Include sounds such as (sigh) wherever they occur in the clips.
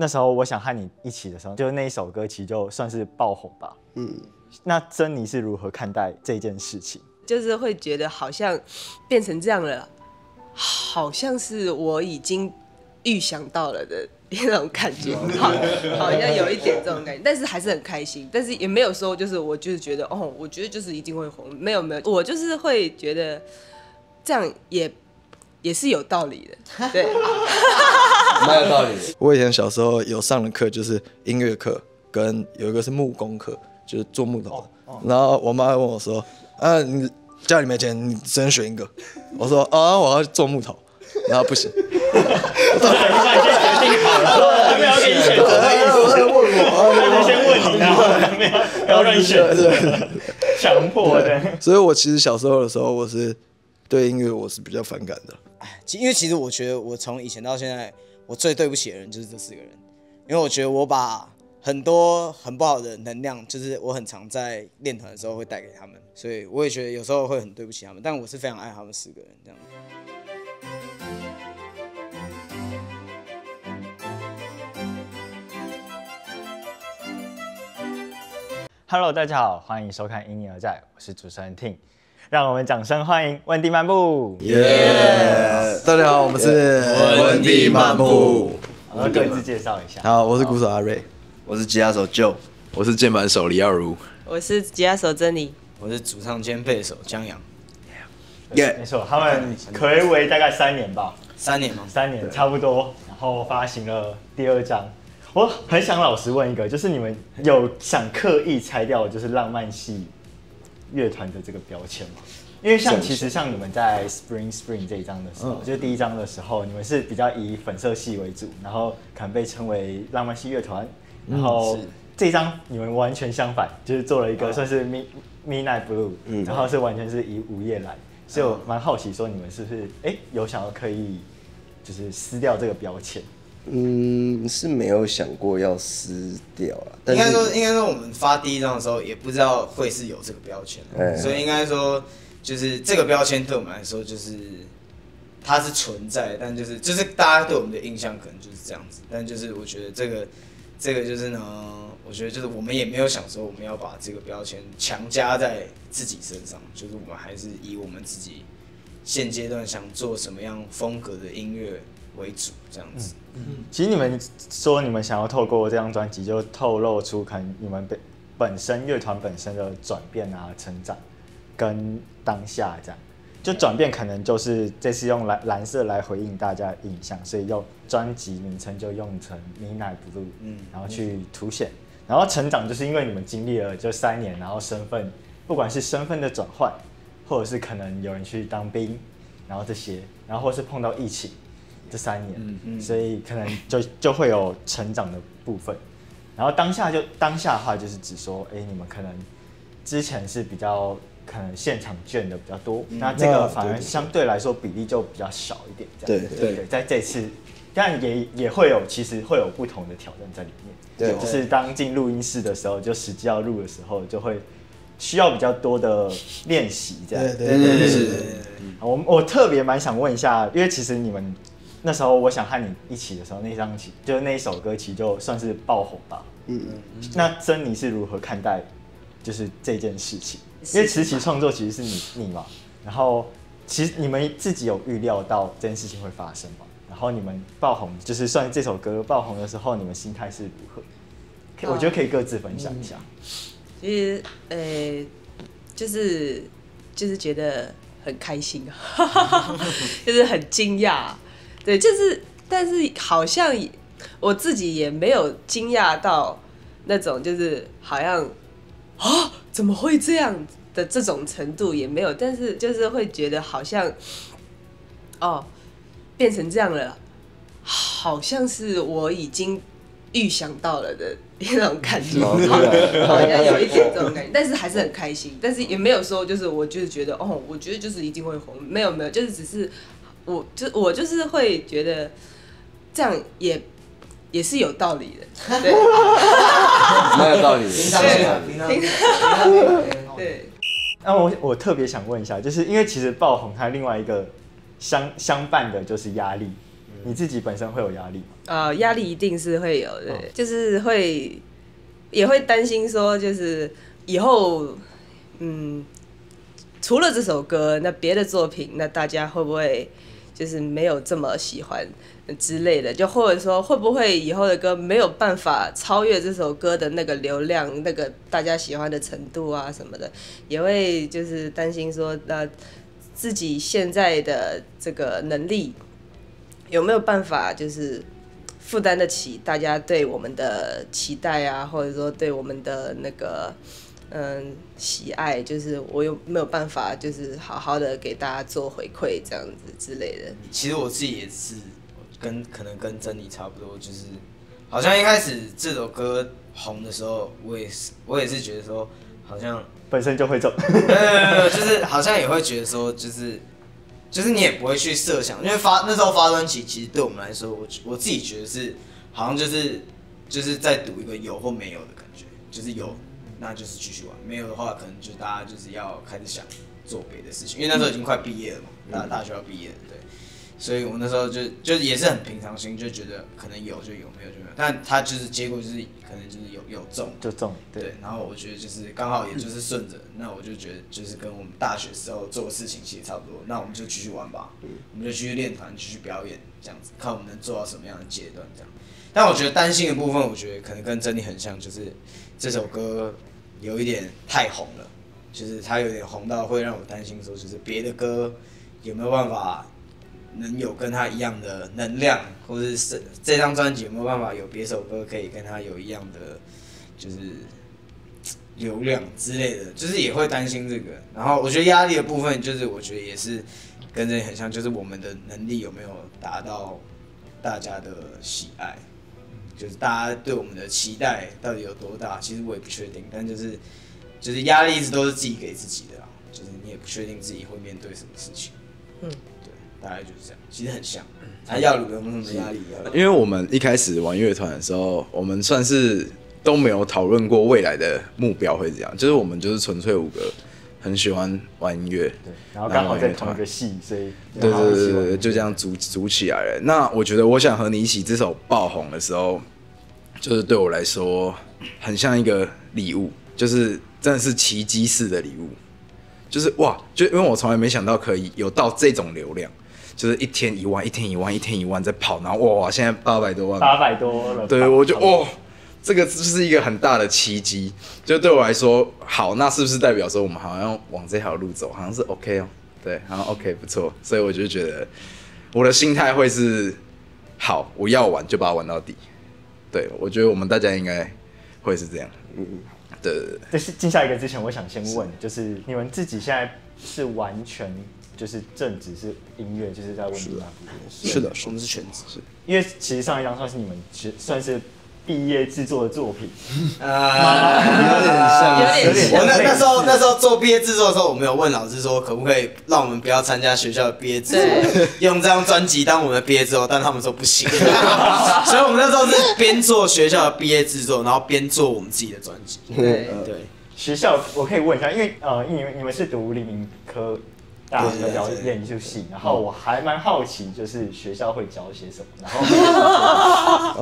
那时候我想和你一起的时候，就是那一首歌，其实就算是爆红吧。嗯，那珍妮是如何看待这件事情？就是会觉得好像变成这样了，好像是我已经预想到了的 (laughs) 那种感觉，(laughs) 好，好像有一点这种感觉，但是还是很开心，但是也没有说就是我就是觉得哦，我觉得就是一定会红，没有没有，我就是会觉得这样也也是有道理的，对。(laughs) 蛮有道理。(laughs) 我以前小时候有上的课，就是音乐课，跟有一个是木工课，就是做木头的。然后我妈问我说：“啊，你家里没钱，你只能选一个。”我说：“啊，我要做木头。”然后不行。(laughs) 我先决定好了，没有给你选择。问我，先问你，然后没有，不要让你选择，强迫的。所以我其实小时候的时候，我是对音乐我是比较反感的。哎，因为其实我觉得我从以前到现在。我最对不起的人就是这四个人，因为我觉得我把很多很不好的能量，就是我很常在练团的时候会带给他们，所以我也觉得有时候会很对不起他们，但我是非常爱他们四个人这样。Hello，大家好，欢迎收看《因你而在》，我是主持人 Ting。让我们掌声欢迎温蒂漫步。耶！大家好，我们是温蒂漫步。我们各自介绍一下。好，我是鼓手阿瑞，我是吉他手 Joe，我是键盘手李耀如，我是吉他手珍妮，我是主唱兼贝手江阳。耶，没错，他们暌违大概三年吧，三年吗？三年差不多，然后发行了第二张。我很想老实问一个，就是你们有想刻意拆掉就是浪漫系？乐团的这个标签嘛，因为像其实像你们在 Spring Spring 这一张的时候，就是第一张的时候，你们是比较以粉色系为主，然后可能被称为浪漫系乐团。然后这一张你们完全相反，就是做了一个算是 Mi Midnight Blue，然后是完全是以午夜来，所以我蛮好奇说你们是不是哎有想要可以就是撕掉这个标签。嗯，是没有想过要撕掉啊。应该说，应该说，我们发第一张的时候也不知道会是有这个标签，所以应该说，就是这个标签对我们来说，就是它是存在，但就是就是大家对我们的印象可能就是这样子。但就是我觉得这个这个就是呢，我觉得就是我们也没有想说我们要把这个标签强加在自己身上，就是我们还是以我们自己现阶段想做什么样风格的音乐。为主这样子，嗯，其实你们说你们想要透过这张专辑，就透露出可能你们本本身乐团本身的转变啊、成长，跟当下这样，就转变可能就是这次用蓝蓝色来回应大家印象，所以用专辑名称就用成 Midnight Blue，嗯，然后去凸显，然后成长就是因为你们经历了就三年，然后身份不管是身份的转换，或者是可能有人去当兵，然后这些，然后或是碰到疫情。这三年，嗯嗯，所以可能就就会有成长的部分，然后当下就当下的话就是指说，哎，你们可能之前是比较可能现场卷的比较多，那这个反而相对来说比例就比较少一点，这样对？对，在这次，但也也会有其实会有不同的挑战在里面，对，就是当进录音室的时候，就实际要录的时候，就会需要比较多的练习，这样，对对。对对，我我特别蛮想问一下，因为其实你们。那时候我想和你一起的时候，那张曲就是那一首歌其实就算是爆红吧。嗯嗯。那珍妮是如何看待就是这件事情？因为词曲创作其实是你你嘛，然后其实你们自己有预料到这件事情会发生吗？然后你们爆红就是算这首歌爆红的时候，你们心态是如何？我觉得可以各自分享一下。其实呃，就是就是觉得很开心啊，(laughs) 就是很惊讶。对，就是，但是好像我自己也没有惊讶到那种，就是好像啊，怎么会这样的这种程度也没有，但是就是会觉得好像哦，变成这样了，好像是我已经预想到了的那种感觉，(laughs) 好像有一点这种感觉，但是还是很开心，但是也没有说就是我就是觉得哦，我觉得就是一定会红，没有没有，就是只是。我就我就是会觉得这样也也是有道理的，对，(laughs) 没有道理，平常心，平常心，对。那我我特别想问一下，就是因为其实爆红它另外一个相相伴的就是压力，你自己本身会有压力吗？呃，压力一定是会有的，就是会也会担心说，就是以后，嗯，除了这首歌，那别的作品，那大家会不会就是没有这么喜欢之类的？就或者说，会不会以后的歌没有办法超越这首歌的那个流量、那个大家喜欢的程度啊什么的？也会就是担心说，那自己现在的这个能力。有没有办法就是负担得起大家对我们的期待啊，或者说对我们的那个嗯喜爱？就是我有没有办法就是好好的给大家做回馈这样子之类的？其实我自己也是跟可能跟珍妮差不多，就是好像一开始这首歌红的时候，我也是我也是觉得说好像本身就会走，呃，(laughs) 就是好像也会觉得说就是。就是你也不会去设想，因为发那时候发专辑，其实对我们来说，我我自己觉得是好像就是就是在赌一个有或没有的感觉，就是有，那就是继续玩；没有的话，可能就大家就是要开始想做别的事情，因为那时候已经快毕业了嘛，大大学要毕业了，对。所以我那时候就就也是很平常心，就觉得可能有就有，没有就没有。但他就是结果就是可能就是有有中就中，对。然后我觉得就是刚好也就是顺着，那我就觉得就是跟我们大学时候做的事情其实差不多。那我们就继续玩吧，我们就继续练团，继续表演，这样子看我们能做到什么样的阶段这样。但我觉得担心的部分，我觉得可能跟珍妮很像，就是这首歌有一点太红了，就是它有点红到会让我担心说，就是别的歌有没有办法。能有跟他一样的能量，或者是这张专辑有没有办法有别首歌可以跟他有一样的，就是流量之类的，就是也会担心这个。然后我觉得压力的部分，就是我觉得也是跟这很像，就是我们的能力有没有达到大家的喜爱，就是大家对我们的期待到底有多大，其实我也不确定。但就是就是压力一直都是自己给自己的，就是你也不确定自己会面对什么事情。嗯。对大概就是这样，其实很像。他要有没有什么压力？因为我们一开始玩乐团的时候，我们算是都没有讨论过未来的目标会怎样，就是我们就是纯粹五个很喜欢玩音乐，对，然后刚好在同一个系，所以对对对对，就这样组组起来了。那我觉得我想和你一起这首爆红的时候，就是对我来说很像一个礼物，就是真的是奇迹式的礼物，就是哇，就因为我从来没想到可以有到这种流量。就是一天一万，一天一万，一天一万在跑，然后哇，现在八百多万，八百多了。对，我就哦，这个就是一个很大的契机。就对我来说，好，那是不是代表说我们好像往这条路走，好像是 OK 哦？对，好像 OK 不错。所以我就觉得我的心态会是好，我要玩就把它玩到底。对，我觉得我们大家应该会是这样。嗯嗯，对对对。在进下一个之前，我想先问，就是你们自己现在是完全。就是正职是音乐，就是在问你那是的，我们是全职，是因为其实上一张算是你们其实算是毕业制作的作品，(laughs) 啊，(laughs) 有点像，有点像。我那那时候那时候做毕业制作的时候，我们有问老师说，可不可以让我们不要参加学校的毕业制作，(laughs) 用这张专辑当我们的毕业制作，但他们说不行，所以我们那时候是边做学校的毕业制作，然后边做我们自己的专辑。对对，学校我可以问一下，因为呃，你们你们是读黎明科。大学表演艺术系，然后我还蛮好奇，就是学校会教些什么。然后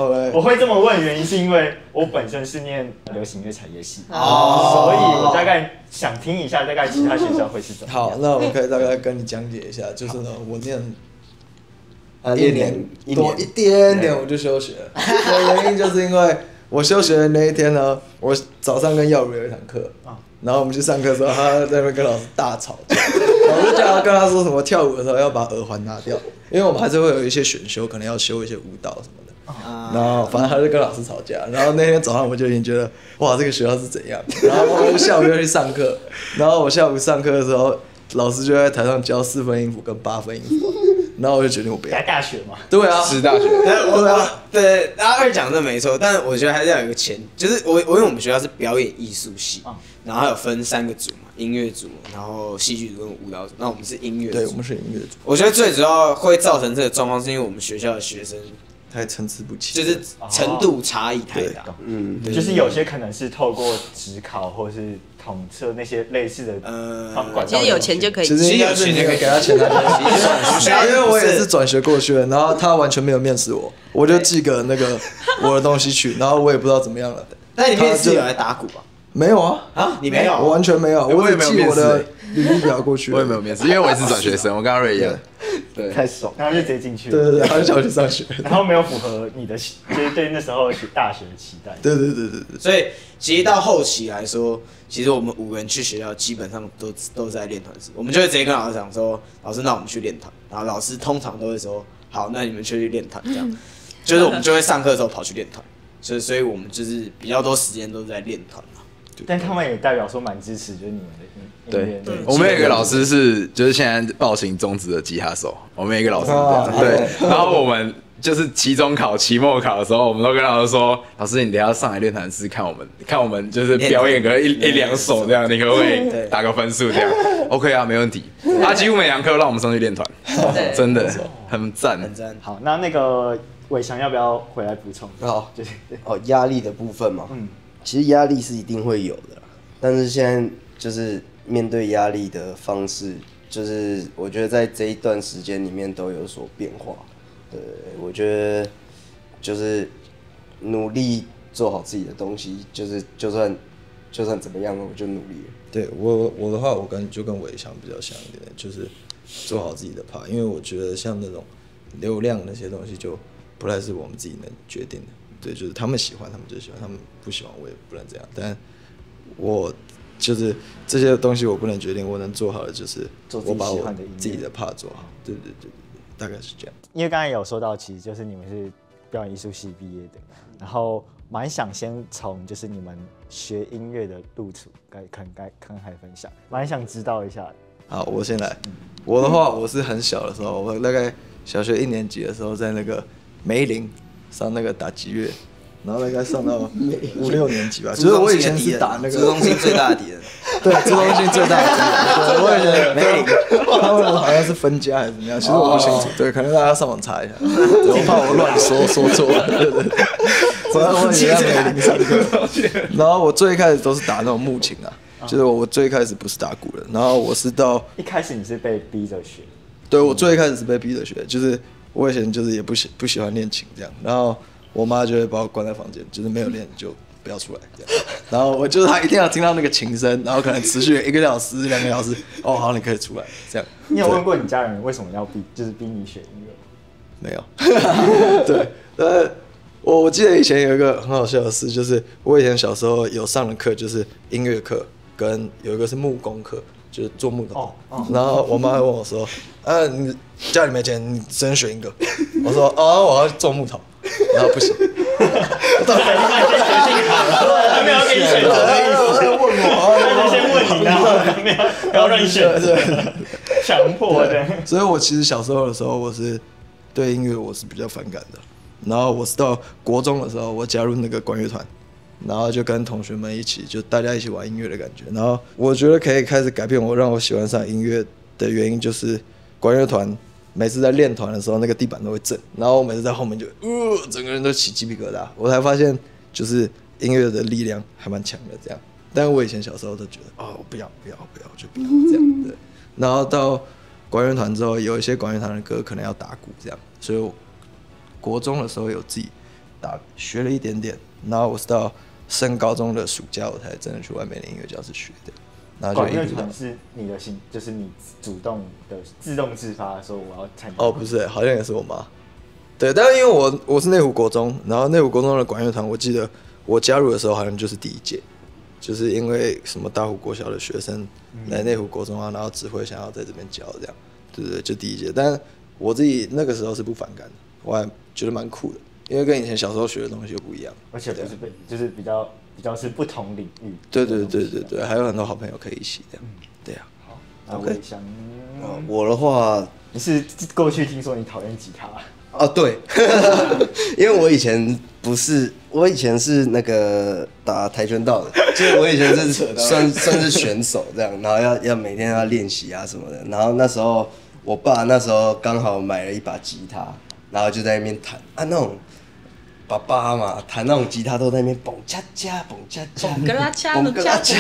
(laughs) 我会这么问，原因是因为我本身是念流行乐产业系，所以我大概想听一下，大概其他学校会是怎么。好，那我可以大概跟你讲解一下，就是呢，我念一年多一点点我就休学了，原因就是因为我休学的那一天呢，我早上跟耀如有一堂课啊。然后我们去上课的时候，他在那边跟老师大吵架，我就叫他跟他说什么跳舞的时候要把耳环拿掉，因为我们还是会有一些选修，可能要修一些舞蹈什么的。然后反正他就跟老师吵架。然后那天早上我们就已经觉得，哇，这个学校是怎样？然后我们下午又去上课，然后我下午上课的时候，老师就在台上教四分音符跟八分音符。然后我就决定我不要。大学嘛。对啊，是大学。对啊，对，阿二讲的没错，但是我觉得还是要有一个前，就是我我因为我们学校是表演艺术系，然后还有分三个组嘛，音乐组，然后戏剧组跟舞蹈组。那我们是音乐组。对，我们是音乐组。我觉得最主要会造成这个状况，是因为我们学校的学生太参差不齐，就是程度差异太大。嗯，就是有些可能是透过职考或是统测那些类似的呃管道其实有钱就可以其实应该是你给他钱，他 (laughs) 就会去。因为我也是转学过去的，然后他完全没有面试我，我就寄个那个 (laughs) 我的东西去，然后我也不知道怎么样了。那你面试他就有来打鼓吗？没有啊，啊，你没有？我完全没有，我也没有的欸履历表过去，我也没有面试，因为我也是转学生，(laughs) 我跟阿瑞一样。对，太爽。然后就直接进去，对对对，然后就叫我去上学。然后没有符合你的期，就是对那时候大学的期待。对对对对对，所以其实到后期来说，其实我们五个人去学校基本上都都在练团式，我们就会直接跟老师讲说，老师，那我们去练团。然后老师通常都会说，好，那你们就去练团，这样，就是我们就会上课的时候跑去练团。所以，所以我们就是比较多时间都是在练团嘛。但他们也代表说蛮支持，就是你们的音对。我们有一个老师是，就是现在暴行中止的吉他手，我们有一个老师是这样，哦对。然后我们就是期中考、期末考的时候，我们都跟老师说，老师你等下上来练团室看我们，看我们就是表演个一一两首这样，你可不可以 (laughs) 打个分数这样？OK 啊，没问题。他几乎每堂课让我们上去练团，真的很赞。很赞。好，那那个伟翔要不要回来补充？好就是对哦，压力的部分嘛，嗯其实压力是一定会有的，但是现在就是面对压力的方式，就是我觉得在这一段时间里面都有所变化。对，我觉得就是努力做好自己的东西，就是就算就算怎么样，我就努力。对我我的话，我跟就跟伟翔比较像一点，就是做好自己的 part，因为我觉得像那种流量那些东西就不太是我们自己能决定的。对，就是他们喜欢，他们就喜欢；他们不喜欢，我也不能这样。但我就是这些东西我不能决定，我能做好的就是我把我自己的 part 做好。对对对对对，大概是这样。因为刚才有说到，其实就是你们是表演艺术系毕业的，然后蛮想先从就是你们学音乐的路途该看该看开分享，蛮想知道一下。好，我先来。我的话，我是很小的时候，我大概小学一年级的时候，在那个梅林上那个打击乐，然后大概上到五六年级吧。就是我以前是打那个朱中心最大的敌人，(laughs) 对，自动性最大的敌人。(laughs) 对，我以前梅林，他们好像是分家还是怎么样，其实我不清楚。对，可能大家上网查一下，(laughs) 我怕我乱说说错。对对对，反正我以前在梅林上课，然后我最开始都是打那种木琴啊。就是我最开始不是打鼓的，然后我是到一开始你是被逼着学，对我最开始是被逼着学，就是我以前就是也不喜不喜欢练琴这样，然后我妈就会把我关在房间，就是没有练就不要出来这样，然后我就是她一定要听到那个琴声，然后可能持续一个小时两个小时，哦好你可以出来这样。你有问过你家人为什么要逼，就是逼你学音乐？没有，对，呃，我我记得以前有一个很好笑的事，就是我以前小时候有上的课就是音乐课，跟有一个是木工课，就是做木头。哦哦然后我妈会问我说：“啊，你家里没钱，你只能选一个。(laughs) ”我说：“哦，我要做木头。”然后不行，(laughs) 他没有给你选择的意思，问我，他就先问你，然后没有没有让你选择，强迫的。所以我其实小时候的时候，我是对音乐我是比较反感的。然后我是到国中的时候，我加入那个管乐团，然后就跟同学们一起，就大家一起玩音乐的感觉。然后我觉得可以开始改变我，让我喜欢上音乐的原因就是管乐团每次在练团的时候，那个地板都会震，然后我每次在后面就呃，整个人都起鸡皮疙瘩。我才发现，就是音乐的力量还蛮强的这样。但我以前小时候都觉得，哦，不要不要不要，就不要这样对。然后到管乐团之后，有一些管乐团的歌可能要打鼓这样，所以我国中的时候有自己打学了一点点，然后我是到升高中的暑假，我才真的去外面的音乐教室学的，然后就一路到团是你的心，就是你主动的自动自发的说我要参加。哦，不是，好像也是我妈。对，但是因为我我是内湖国中，然后内湖国中的管乐团，我记得我加入的时候好像就是第一届，就是因为什么大湖国小的学生来内湖国中啊，然后指挥想要在这边教这样，对对对，就第一届。但我自己那个时候是不反感的，我还觉得蛮酷的，因为跟以前小时候学的东西又不一样。而且不是被，就是比较比较是不同领域。对对对对对，还有很多好朋友可以一起这样。对啊，那 OK 我想，呃我的话，你是过去听说你讨厌吉他，哦，对，(laughs) 因为我以前不是，我以前是那个打跆拳道的，(laughs) 就是我以前是算算是选手这样，然后要要每天要练习啊什么的。然后那时候我爸那时候刚好买了一把吉他，然后就在那边弹啊那种。爸爸嘛，弹那种吉他都在那边蹦恰恰，蹦恰恰，蹦格拉恰，蹦格拉恰。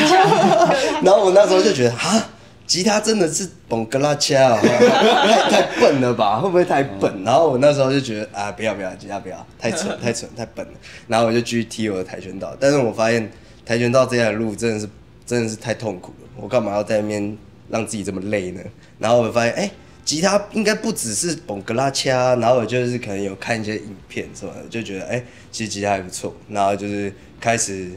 然后我那时候就觉得，啊，吉他真的是蹦格拉恰啊，太太笨了吧？会不会太笨？然后我那时候就觉得，啊，不要不要，吉他不要，太蠢 (laughs) 太蠢太笨了。然后我就继续踢我的跆拳道，但是我发现跆拳道这条路真的是真的是太痛苦了，我干嘛要在那边让自己这么累呢？然后我发现，哎。吉他应该不只是蹦格拉恰，然后就是可能有看一些影片什么的，就觉得哎，其实吉他还不错。然后就是开始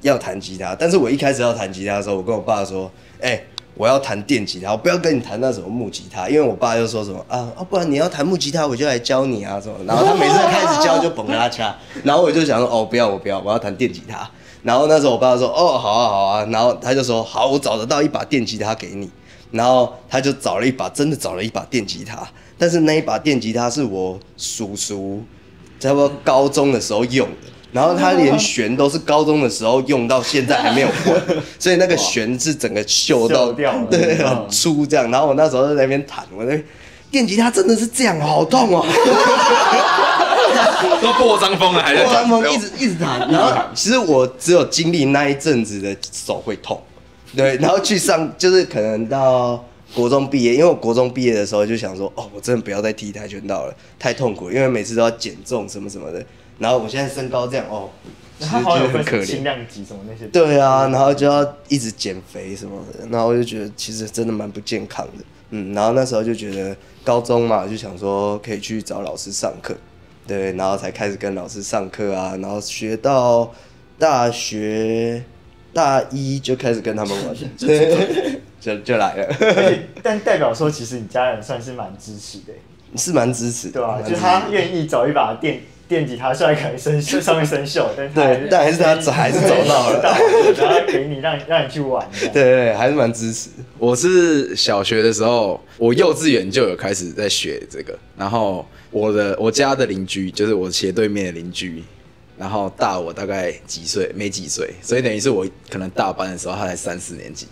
要弹吉他，但是我一开始要弹吉他的时候，我跟我爸说，哎，我要弹电吉他，我不要跟你弹那什么木吉他，因为我爸就说什么啊，不然你要弹木吉他，我就来教你啊什么。然后他每次开始教就蹦格拉恰，(laughs) 然后我就想说，哦，不要我不要，我要弹电吉他。然后那时候我爸说，哦，好啊好啊，然后他就说，好，我找得到一把电吉他给你。然后他就找了一把，真的找了一把电吉他，但是那一把电吉他是我叔叔差不多高中的时候用的，然后他连弦都是高中的时候用到现在还没有换，(laughs) 所以那个弦是整个锈到掉对很粗这样。然后我那时候在那边弹，我那电吉他真的是这样，好痛哦，(laughs) 都破伤风了，还在破伤风，一直一直弹。然后其实我只有经历那一阵子的手会痛。(laughs) 对，然后去上就是可能到国中毕业，因为我国中毕业的时候就想说，哦，我真的不要再踢跆拳道了，太痛苦，因为每次都要减重什么什么的。然后我现在身高这样，哦，其实就很可怜，轻量级什么那些。对啊，然后就要一直减肥什么的，然后我就觉得其实真的蛮不健康的。嗯，然后那时候就觉得高中嘛，就想说可以去找老师上课，对，然后才开始跟老师上课啊，然后学到大学。大一就开始跟他们玩，(laughs) 就 (laughs) 就来了。但代表说，其实你家人算是蛮支持的，是蛮支持，对吧？就他愿意找一把电电吉他，虽然可能生锈，上面生锈，但对，但还是他找，还是找到了，然后给你让让你去玩。对对，还是蛮支持。我是小学的时候，我幼稚园就有开始在学这个，然后我的我家的邻居，就是我斜对面的邻居。然后大我大概几岁，没几岁，所以等于是我可能大班的时候，他才三四年级。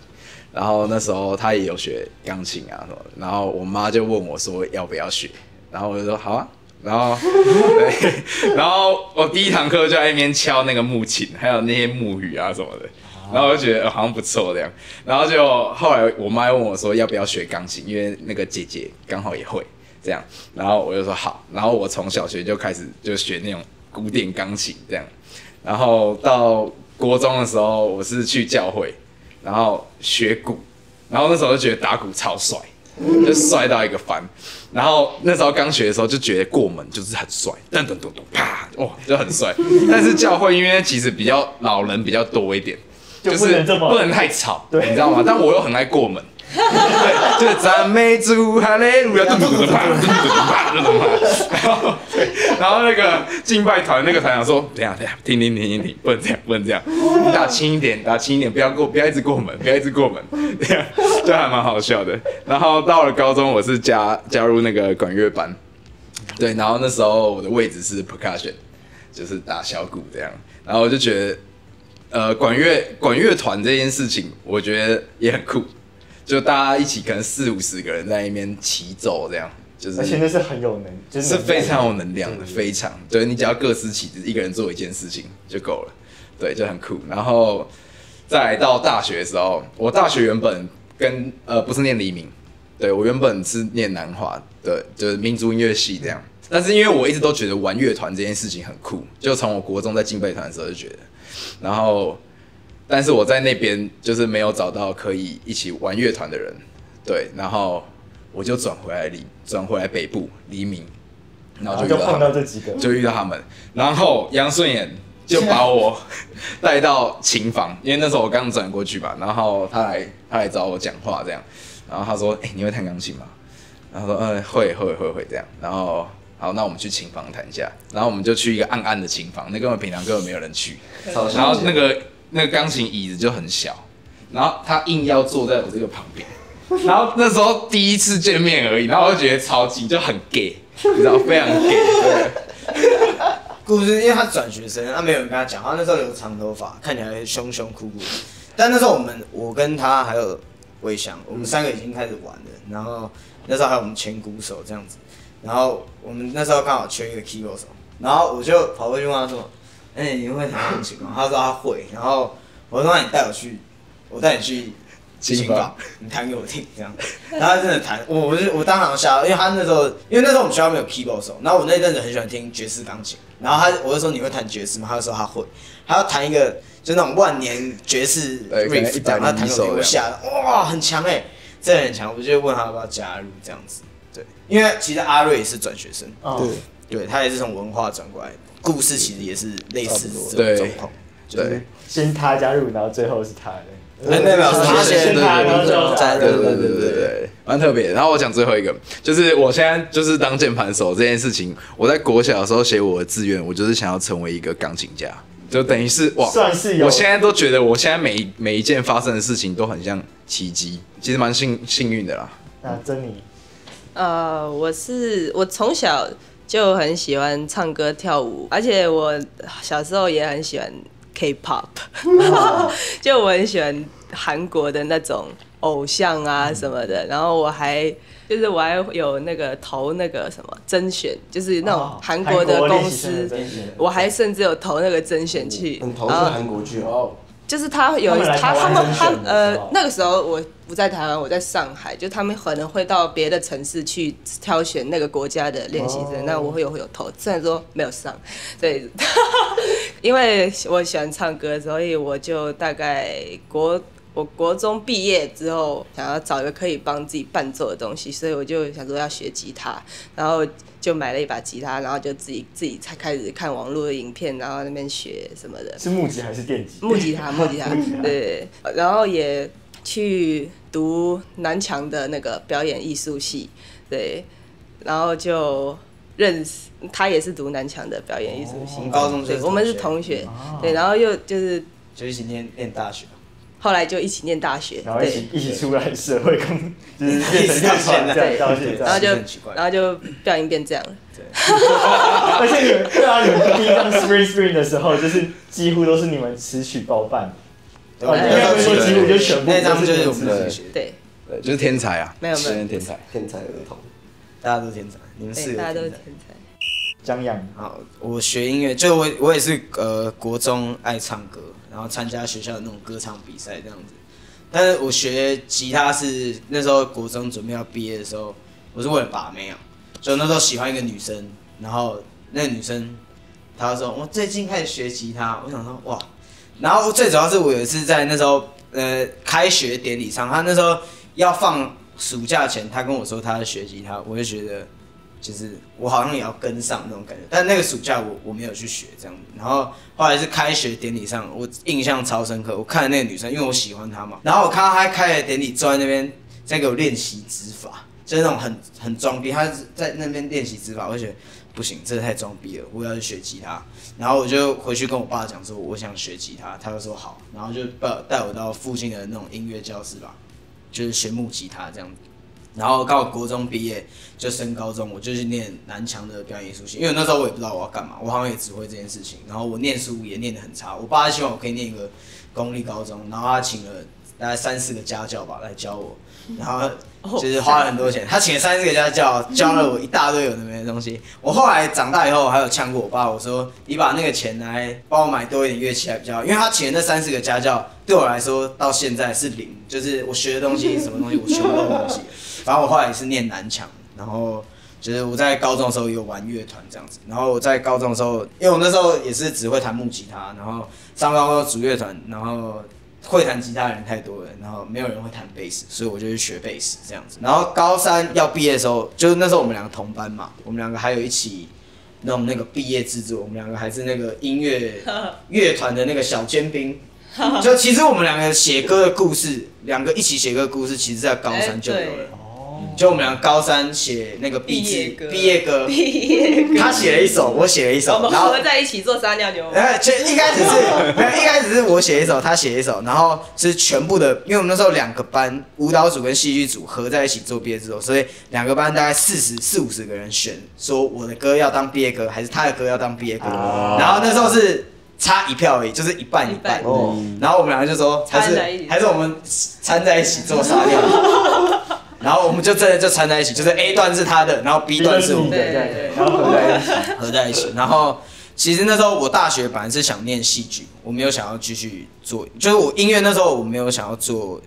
然后那时候他也有学钢琴啊什么，然后我妈就问我说要不要学，然后我就说好啊。然后对，然后我第一堂课就在那边敲那个木琴，还有那些木鱼啊什么的。然后我就觉得好像不错这样。然后就后来我妈问我说要不要学钢琴，因为那个姐姐刚好也会这样。然后我就说好。然后我从小学就开始就学那种。古典钢琴这样，然后到国中的时候，我是去教会，然后学鼓，然后那时候就觉得打鼓超帅，就帅到一个翻。然后那时候刚学的时候就觉得过门就是很帅，噔噔噔噔啪，哇，就很帅。但是教会因为其实比较老人比较多一点，就是不能太吵，你知道吗？但我又很爱过门。对，就是赞美主，哈利路亚，咚咚咚咚，啪咚咚咚啪咚咚啪。然后，对，然后那个敬拜团那个团长说：“等下，等下，停停停停停，不能这样，不能这样，你打轻一点，打轻一点，不要过，不要一直过门，不要一直过门。”这样，就还蛮好笑的。然后到了高中，我是加加入那个管乐班，对，然后那时候我的位置是 percussion，就是打小鼓这样。然后我就觉得，呃，管乐管乐团这件事情，我觉得也很酷。就大家一起，可能四五十个人在那边齐奏，这样就是，而且那是很有能，就是非常有能量的，非常。对你只要各司其职，一个人做一件事情就够了，对，就很酷。然后再到大学的时候，我大学原本跟呃不是念黎明，对我原本是念南华的，就是民族音乐系这样。但是因为我一直都觉得玩乐团这件事情很酷，就从我国中在进备团的时候就觉得，然后。但是我在那边就是没有找到可以一起玩乐团的人，对，然后我就转回来离转回来北部黎明，然后就碰到这几个，就遇到他们，然后杨顺眼就把我带到琴房，因为那时候我刚转过去嘛，然后他来他来找我讲话这样，然后他说，哎，你会弹钢琴吗？然后说，嗯，会会会会这样，然后好，那我们去琴房谈一下，然后我们就去一个暗暗的琴房，那根本平常根本没有人去，然后那个。那个钢琴椅子就很小，然后他硬要坐在我这个旁边，(laughs) 然后那时候第一次见面而已，然后我就觉得超级就很 gay，你知道非常 gay。故事因为他转学生，他没有人跟他讲，他那时候留长头发，看起来凶凶酷酷。但那时候我们我跟他还有魏翔，我们三个已经开始玩了，然后那时候还有我们前鼓手这样子，然后我们那时候刚好缺一个 keyboard 手，然后我就跑过去问他说：“哎、你会弹钢琴吗？”他说他会，然后我说：“那你带我去，我带你去琴琴房房，你弹给我听。”这样，然后他真的弹，我我就我当场吓到，因为他那时候，因为那时候我们学校没有 keyboard 手，然后我那阵子很喜欢听爵士钢琴，然后他我就说你会弹爵士吗？他就说他会，他要弹一个就那种万年爵士对可能 riff，这样100他弹给我吓，哇，很强哎、真的很强，我就问他要不要加入这样子，对，因为其实阿瑞也是转学生，对，对他也是从文化转过来，故事其实也是类似这对种状况，就是对。先他加入，然后最后是他的。哎没有没有他先先他，然后最后在对对对对对对，蛮特别。然后我讲最后一个，就是我现在就是当键盘手这件事情，我在国小的时候写我的志愿，我就是想要成为一个钢琴家，就等于是哇，算是有。我现在都觉得我现在每每一件发生的事情都很像奇迹，其实蛮幸幸运的啦。那珍妮，呃，我是我从小就很喜欢唱歌跳舞，而且我小时候也很喜欢 K-pop，(laughs) 就我很喜欢韩国的那种偶像啊什么的，然后我还。就是我还有那个投那个什么甄选，就是那种哦韩国的公司我还甚至有投那个甄选去，很投是韩国剧哦，就是他有他他们他呃那个时候我不在台湾，我在上海，就他们可能会到别的城市去挑选那个国家的练习生，哦那我会有会有投，虽然说没有上，对，(laughs) 因为我喜欢唱歌，所以我就大概国。我国中毕业之后，想要找一个可以帮自己伴奏的东西，所以我就想说要学吉他，然后就买了一把吉他，然后就自己自己才开始看网络的影片，然后那边学什么的。是木吉还是电吉？木吉他，(laughs) 木吉他，对，然后也去读南强的那个表演艺术系，对，然后就认识他也是读南强的表演艺术系，我们高中就是对，我们是同同学，哦。对，然后又就是就一起念念大学，后来就一起念大学，然后一起，一起出来社会工，(laughs) 就是变成到现在到现在。然后就然后就不小心变这样了，(laughs) 而且你们对啊，你们第一张 Spring Spring 的时候，就是几乎都是你们词曲包办。对哦，应该说几乎就全部那张都就是是我们你们词曲。对，对，就是天才啊，没有没有天才。天才儿童。大家都天才，你们四，个大家都是天才。天才，江阳，好，我学音乐，就我我也是呃国中爱唱歌，然后参加学校的那种歌唱比赛这样子。但是我学吉他是那时候国中准备要毕业的时候，我是为了把妹啊，就那时候喜欢一个女生，然后那个女生她说我最近开始学吉他，我想说哇，然后最主要是我有一次在那时候呃开学典礼上，她那时候要放暑假前，她跟我说她在学吉他，我就觉得。就是我好像也要跟上那种感觉，但那个暑假我我没有去学这样子，然后后来是开学典礼上，我印象超深刻，我看了那个女生，因为我喜欢她嘛，然后我看到她开学典礼坐在那边在给我练习指法，就是那种很很装逼，她在那边练习指法，我觉得不行，这太装逼了，我要去学吉他，然后我就回去跟我爸讲说我想学吉他，他就说好，然后就带带我到附近的那种音乐教室吧，就是学木吉他这样子。然后刚好国中毕业就升高中，我就去念南强的表演艺术系，因为那时候我也不知道我要干嘛，我好像也只会这件事情。然后我念书也念得很差，我爸希望我可以念一个公立高中，然后他请了大概三四个家教吧来教我，(laughs) 然后就是花了很多钱，他请了三四个家教，教了我一大堆有的没的东西。我后来长大以后还有呛过我爸，我说你把那个钱拿来帮我买多一点乐器还比较好，因为他请的那三四个家教对我来说到现在是零，就是我学的东西什么东西我全部都忘记了。反正我后来也是念南强，然后就是我在高中的时候也有玩乐团这样子，然后我在高中的时候，因为我那时候也是只会弹木吉他，然后上高中组乐团，然后会弹吉他的人太多了，然后没有人会弹贝斯，所以我就去学贝斯这样子。然后高三要毕业的时候，就是那时候我们两个同班嘛，我们两个还有一起弄那个毕业制作，我们两个还是那个音乐 (laughs) 乐团的那个小尖兵。就其实我们两个写歌的故事，两个一起写歌的故事，其实在高三就有哎了。哦就我们俩高三写那个毕毕业毕业歌，毕业歌。他写了一首，我写了一首，然后合在一起做撒尿牛。哎，就一开始是没有，一开始是我写一首，他写一首，然后是全部的，因为我们那时候两个班，舞蹈组跟戏剧组合在一起做毕业制作，所以两个班大概四十四五十个人选，说我的歌要当毕业歌，还是他的歌要当毕业歌，哦然后那时候是差一票而已，就是一半一半，哦，然后我们两个就说还是还是我们掺在一起做沙料，然后我们就真的就掺在一起，就是 A 段是他的，然后 B 段是我的，们的，对对，然后合在一起。合在一起。然后其实那时候我大学本来是想念戏剧，我没有想要继续做，就是我音乐那时候我没有想要做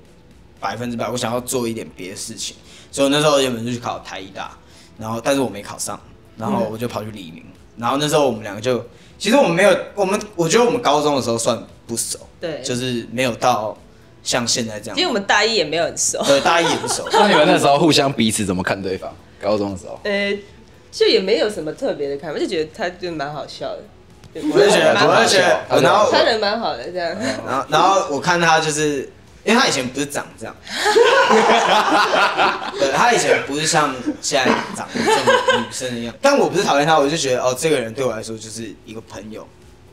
百分之百，我想要做一点别的事情，所以我那时候原本就去考台艺大，然后但是我没考上，然后我就跑去黎明，然后那时候我们两个就，其实我们没有，我们我觉得我们高中的时候算不熟，对，就是没有到像现在这样其实，我们大一也没有很熟，对，大一也不熟。(laughs) 那你们那时候互相彼此怎么看对方？高中的时候，呃，就也没有什么特别的看法，就觉得他就蛮好笑的，我就觉得，蛮好我就觉得，蛮好笑然后他人蛮好的这样。然后，然后我看他就是，因为他以前不是长这样，(laughs) 对他以前不是像现在长得这么女生一样。但我不是讨厌他，我就觉得哦，这个人对我来说就是一个朋友，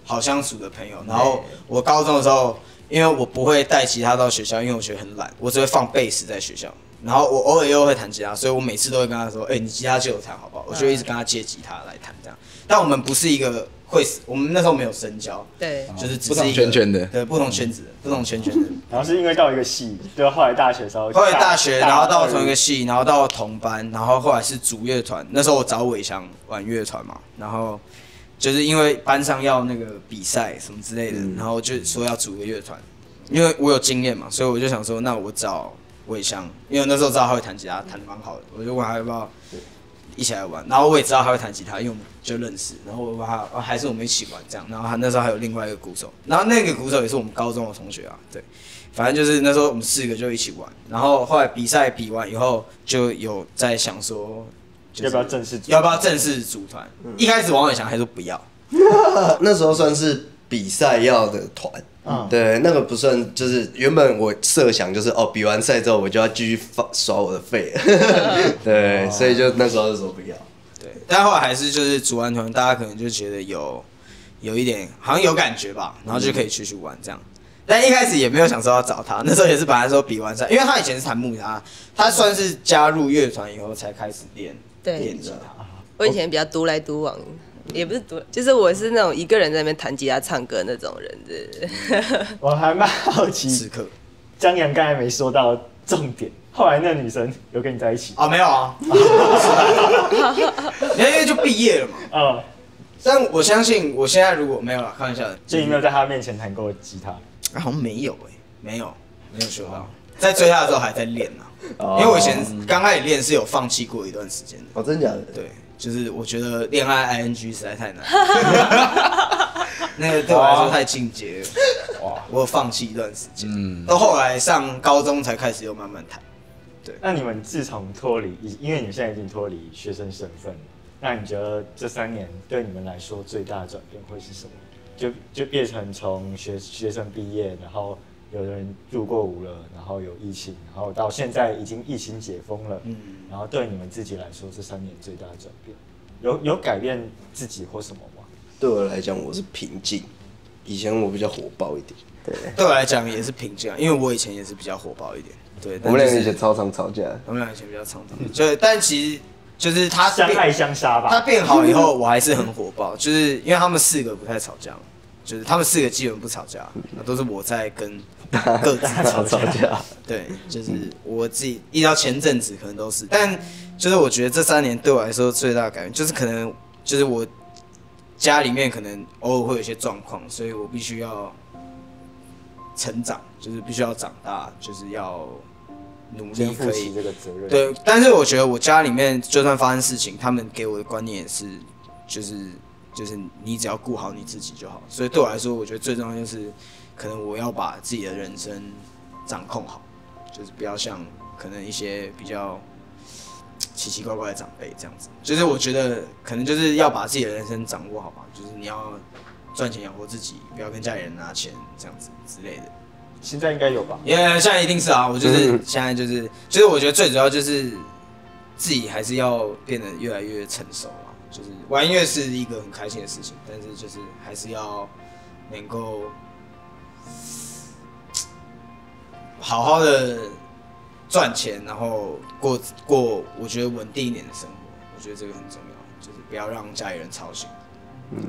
好相处的朋友。然后我高中的时候，因为我不会带吉他到学校，因为我觉得很懒，我只会放贝斯在学校。然后我偶尔又会弹吉他，所以我每次都会跟他说：“哎、你吉他借我弹好不好？”我就一直跟他借吉他来弹这样。但我们不是一个会，我们那时候没有深交，对，就是只不同是一个圈圈的对，不同圈子的，不同圈圈的。然后是因为到一个系，就后来大学的时候，后来大学，然后到同一个系，系，然后到同班，然后后来是主乐团。那时候我找伟翔玩乐团嘛，然后就是因为班上要那个比赛什么之类的，然后就说要组个乐团，因为我有经验嘛，所以我就想说，那我找伟翔，因为那时候知道他会弹吉他，弹的蛮好的，我就问他要不要一起来玩，然后我也知道他会弹吉他，因为我们就认识，然后我问他，哦，还是我们一起玩这样，然后他那时候还有另外一个鼓手，然后那个鼓手也是我们高中的同学啊，对。反正就是那时候我们四个就一起玩，然后后来比赛比完以后，就有在想说，就是要不要正式组？要不要正式组团？一开始王伟翔还说不要，(laughs) 那时候算是比赛要的团，嗯。对，那个不算，就是原本我设想就是哦，比完赛之后我就要继续发耍我的废了，(laughs) 对，所以就那时候就说不要。对，但后来还是就是组完团，大家可能就觉得有有一点好像有感觉吧，然后就可以继续玩这样。但一开始也没有想说要找他，那时候也是本来说比完赛，因为他以前是弹木吉他，他算是加入乐团以后才开始练对练吉他。我以前比较独来独往，也不是独，就是我是那种一个人在那边弹吉他唱歌那种人，对 (laughs) 我还蛮好奇此，刻江阳刚才没说到重点，后来那女生有跟你在一起？啊没有啊，(laughs) 因为就毕业了嘛。(laughs) 嗯，但我相信，我现在如果没有了，开玩笑的，所以你没有在她面前弹过吉他？啊，好像没有哎、没有，没有学到。在追他的时候还在练呢、因为我以前刚开始练是有放弃过一段时间的。哦，真的假的？对，就是我觉得恋爱 ing 实在太难，(laughs) 那个对我来说太进阶了。哇，我有放弃一段时间，嗯到后来上高中才开始又慢慢谈。对。那你们自从脱离，因为你们现在已经脱离学生身份了，那你觉得这三年对你们来说最大的转变会是什么？就就变成从学学生毕业，然后有人入过伍了，然后有疫情，然后到现在已经疫情解封了，嗯，然后对你们自己来说，这三年最大的转变，有有改变自己或什么吗？对我来讲，我是平静。以前我比较火爆一点，对，对我来讲也是平静啊，因为我以前也是比较火爆一点。对，我们两个但就是以前超常吵架。我们俩以前比较常常，就但其实就是他相爱相杀吧。他变好以后，我还是很火爆，就是因为他们四个不太吵架嘛，就是他们四个基本不吵架，都是我在跟 (laughs) 各自吵吵架。(laughs) 对，就是我自己一到前阵子可能都是，但就是我觉得这三年对我来说最大的改变，就是可能就是我家里面可能偶尔会有一些状况，所以我必须要成长，就是必须要长大，就是要努力肩负可以起这个责任。，对，但是我觉得我家里面就算发生事情，他们给我的观念也是，就是就是你只要顾好你自己就好。所以对我来说，我觉得最重要就是，可能我要把自己的人生掌控好，就是不要像可能一些比较奇奇怪怪的长辈这样子。就是我觉得可能就是要把自己的人生掌握好吧，就是你要赚钱养活自己，不要跟家里人拿钱这样子之类的。现在应该有吧？也、现在一定是啊，我就是现在就是，就是我觉得最主要就是自己还是要变得越来越成熟啊。就是玩音乐是一个很开心的事情，但是就是还是要能够好好的赚钱，然后过过我觉得稳定一点的生活。我觉得这个很重要，就是不要让家里人操心。嗯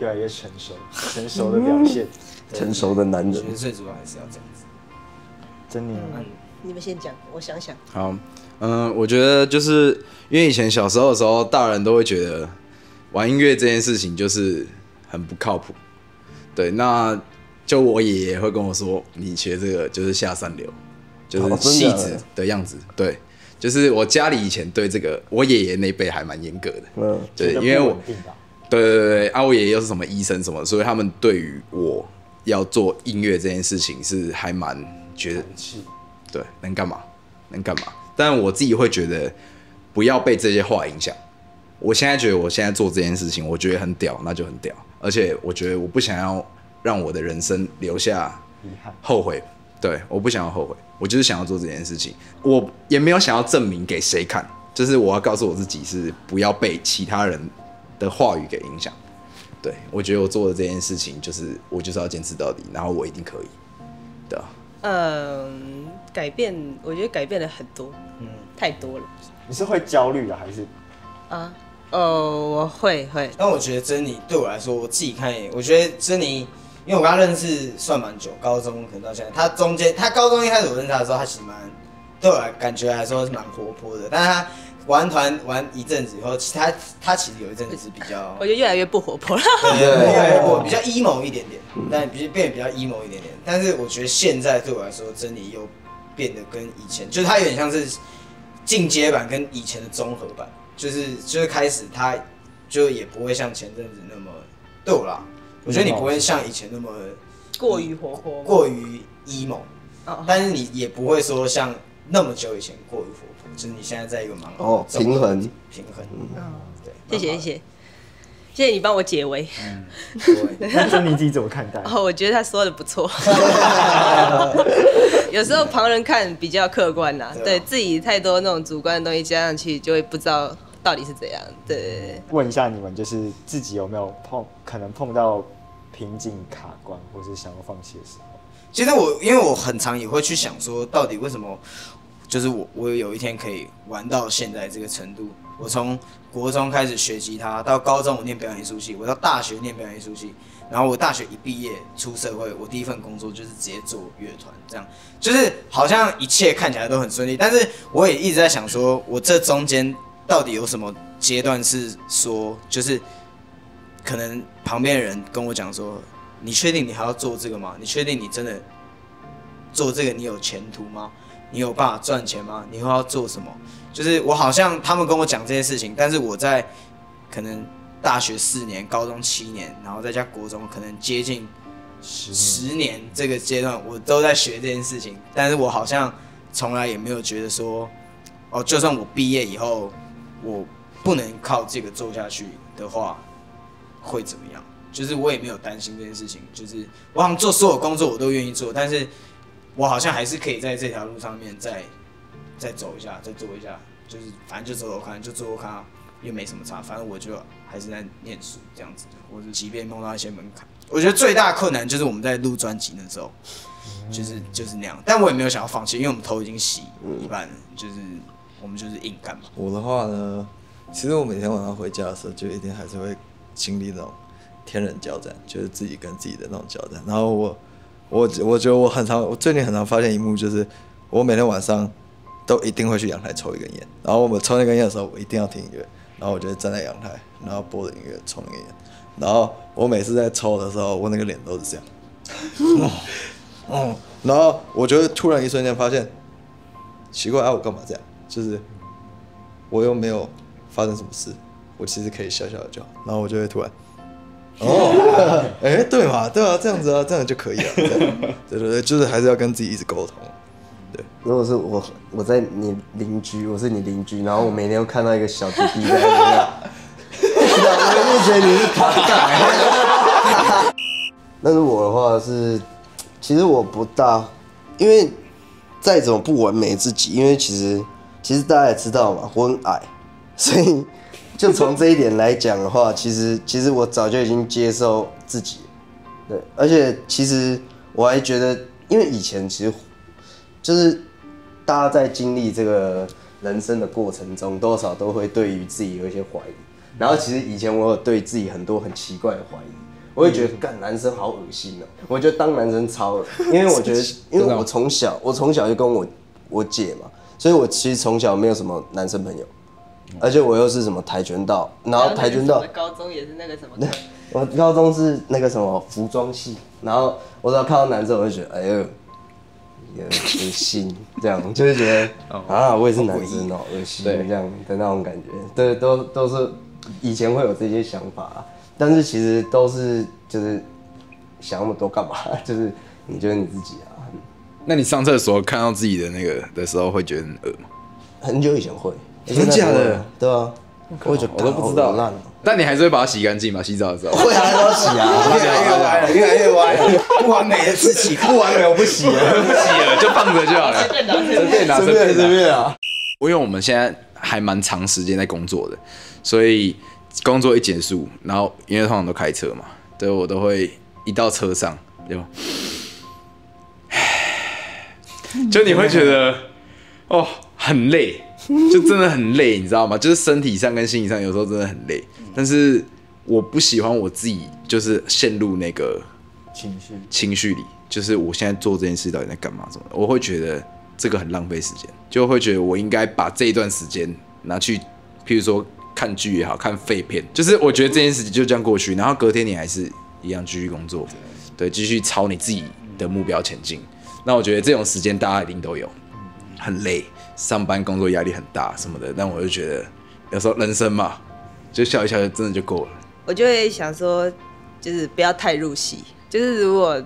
越来越成熟，成熟的表现。成熟的男人我觉得最主要还是要这样子。真的，嗯你们先讲，我想想。好，嗯、我觉得就是因为以前小时候的时候，大人都会觉得玩音乐这件事情就是很不靠谱。对，那就我爷爷会跟我说，你学这个就是下三流，就是戏子的的样子。对，就是我家里以前对这个我爷爷那辈还蛮严格的。嗯，对，因为我对对对，啊，我爷爷又是什么医生什么，所以他们对于我要做音乐这件事情是还蛮觉得对，能干嘛能干嘛。但我自己会觉得不要被这些话影响。我现在觉得我现在做这件事情，我觉得很屌，那就很屌。而且我觉得我不想要让我的人生留下遗憾。后悔。对，我不想要后悔，我就是想要做这件事情。我也没有想要证明给谁看，就是我要告诉我自己是不要被其他人的话语给影响。对我觉得我做的这件事情，就是我就是要坚持到底，然后我一定可以。对啊，嗯，改变，我觉得改变了很多，嗯，太多了你是会焦虑的还是？啊。哦，我会会，但我觉得珍妮对我来说，我自己看一眼，我觉得珍妮，因为我跟她认识算蛮久，高中可能到现在，她中间，她高中一开始我认识她的时候，她其实蛮对我来感觉来说是蛮活泼的，但是她玩团玩一阵子以后，其她她其实有一阵子是比较我觉得越来越不活泼了。对对对，我比较 emo 一点点，但比变得比较 emo 一点点。但是我觉得现在对我来说，珍妮又变得跟以前，就是它有点像是进阶版跟以前的综合版，就是就是开始他就也不会像前阵子那么对我啦，我觉得你不会像以前那么过于活泼吗？过于 emo，哦。但是你也不会说像那么久以前过于活泼，就是你现在在一个蛮好哦平衡。平衡，嗯。对，谢谢谢，谢。谢你帮我解围。嗯。那这你自己怎么看待？哦，我觉得他说的不错。(laughs) 有时候旁人看比较客观呐、对自己太多那种主观的东西加上去，就会不知道到底是怎样。对，问一下你们，就是自己有没有碰可能碰到瓶颈卡关，或是想要放弃的时候？其实我因为我很常也会去想说，到底为什么，就是我我有一天可以玩到现在这个程度。我从国中开始学吉他，到高中我念表演艺术系，我到大学念表演艺术系，然后我大学一毕业出社会，我第一份工作就是直接做乐团，这样就是好像一切看起来都很顺利，但是我也一直在想说，我这中间到底有什么阶段是说，就是可能旁边的人跟我讲说，你确定你还要做这个吗？你确定你真的做这个你有前途吗？你有办法赚钱吗？你会要做什么？就是我好像他们跟我讲这些事情，但是我在可能大学四年、高中七年，然后再加国中，可能接近十年这个阶段，我都在学这件事情，但是我好像从来也没有觉得说，哦，就算我毕业以后，我不能靠这个做下去的话，会怎么样？就是我也没有担心这件事情，就是我好像做所有工作我都愿意做，但是我好像还是可以在这条路上面再再走一下，再做一下，就是反正就走走看，就做做看，又没什么差，反正我就还是在念书这样子，或者即便碰到一些门槛，我觉得最大的困难就是我们在录专辑的时候，就是就是那样，但我也没有想要放弃，因为我们头已经洗一半了，就是我们就是硬干嘛。我的话呢，其实我每天晚上回家的时候，就一定还是会经历那种天人交战，就是自己跟自己的那种交战。然后我，我我觉得我很常，我最近很常发现一幕，就是我每天晚上都一定会去阳台抽一根烟。然后我们抽那根烟的时候，我一定要听音乐，然后我就站在阳台，然后播着音乐抽那个烟。然后我每次在抽的时候，我那个脸都是这样。嗯，(laughs) 然后我就会突然一瞬间发现，奇怪啊，我干嘛这样？就是我又没有发生什么事，我其实可以笑笑的就好。然后我就会突然，(laughs) 哦，哎、对嘛，对啊，这样子啊，这样就可以了。对对对对，就是还是要跟自己一直沟通。对如果是我，我在你邻居，我是你邻居，然后我每天都看到一个小弟弟在那样，我就觉得你是他干。但是我的话是，其实我不大，因为再怎么不完美自己，因为其实其实大家也知道嘛，我很矮，所以就从这一点来讲的话，其实其实我早就已经接受自己了，对，而且其实我还觉得，因为以前其实就是大家在经历这个人生的过程中，多少都会对于自己有一些怀疑。然后其实以前我有对自己很多很奇怪的怀疑，我会觉得干男生好恶心哦、我觉得当男生超恶，因为我觉得，因为我从小我从小就跟我我姐嘛，所以我其实从小没有什么男生朋友，而且我又是什么跆拳道，然后跆拳道我的高中也是那个什么，(laughs) 我高中是那个什么服装系，然后我只要看到男生，我就觉得哎呦，恶心，这样就是觉得 (laughs) 啊，我也是男生哦，恶心对这样的那种感觉，对，都都是以前会有这些想法啊，但是其实都是就是想那么多干嘛？(laughs) 就是你觉得你自己啊，那你上厕所看到自己的那个的时候，会觉得很恶吗？很久以前会，真的假的？对啊，我觉得我都不知道好烂了。但你还是会把它洗干净吗？洗澡的时候？会啊，都洗啊，越来越歪了，越来越歪了，不完美的自己，不完美我不洗了。不洗了，就放着就好了。随便拿，随便随便啊。因为我们现在还蛮长时间在工作的，所以工作一结束，然后因为通常都开车嘛，对我都会一到车上就，(laughs) 就你会觉得哦很累，就真的很累，你知道吗？就是身体上跟心理上有时候真的很累，但是我不喜欢我自己就是陷入那个情绪。情绪里，就是我现在做这件事到底在干嘛什么的，我会觉得这个很浪费时间，就会觉得我应该把这一段时间拿去，譬如说看剧也好看废片，就是我觉得这件事情就这样过去，然后隔天你还是一样继续工作，对，继续朝你自己的目标前进。那我觉得这种时间大家一定都有，很累，上班工作压力很大什么的，但我就觉得有时候人生嘛，就笑一笑就真的就够了。我就会想说，就是不要太入戏，就是如果